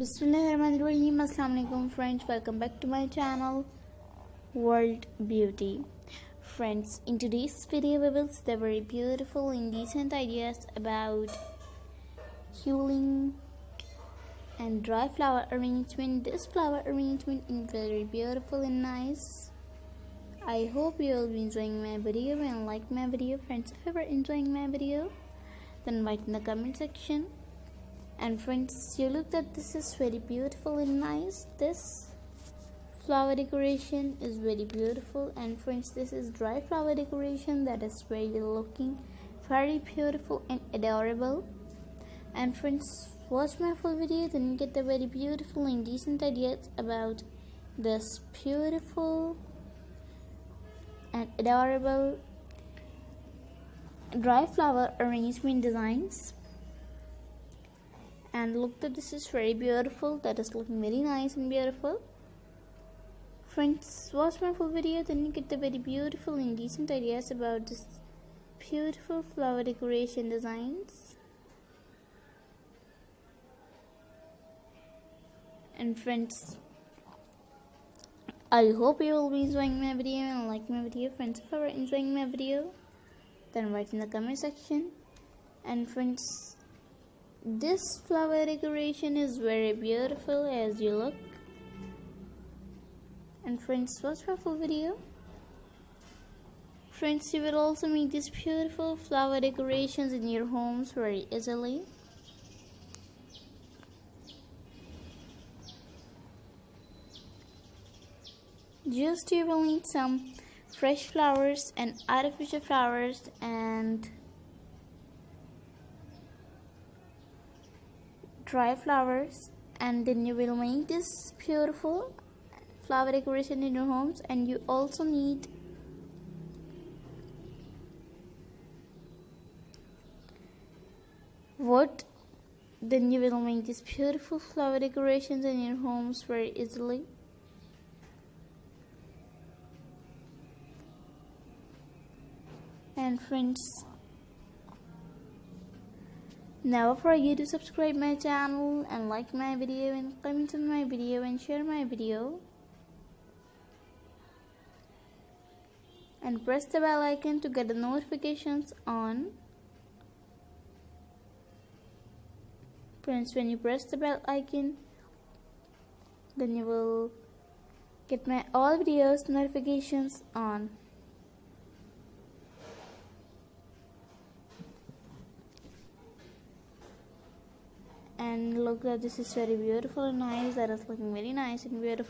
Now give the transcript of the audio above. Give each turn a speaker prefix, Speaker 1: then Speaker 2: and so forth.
Speaker 1: Assalamu alaikum friends. Welcome back to my channel World Beauty. Friends, in today's video we will see the very beautiful indecent ideas about healing and dry flower arrangement. This flower arrangement is very beautiful and nice. I hope you will be enjoying my video and like my video. Friends, if you are enjoying my video, then write in the comment section and friends you look that this is very beautiful and nice. This flower decoration is very beautiful. And friends this is dry flower decoration that is very looking very beautiful and adorable. And friends watch my full video then get the very beautiful and decent ideas about this beautiful and adorable dry flower arrangement designs and look that this is very beautiful. That is looking very nice and beautiful. Friends watch my full video. Then you get the very beautiful and decent ideas about this beautiful flower decoration designs. And friends I hope you will be enjoying my video and like my video. Friends if you are enjoying my video then write in the comment section. And friends this flower decoration is very beautiful as you look. And friends, watch my full video. Friends, you will also make these beautiful flower decorations in your homes very easily. Just you will need some fresh flowers and artificial flowers and dry flowers and then you will make this beautiful flower decoration in your homes and you also need wood. Then you will make these beautiful flower decorations in your homes very easily. And friends Never forget to subscribe my channel and like my video and comment on my video and share my video. And press the bell icon to get the notifications on. Friends, when you press the bell icon, then you will get my all videos notifications on. And look that this is very beautiful and nice that is looking very nice and beautiful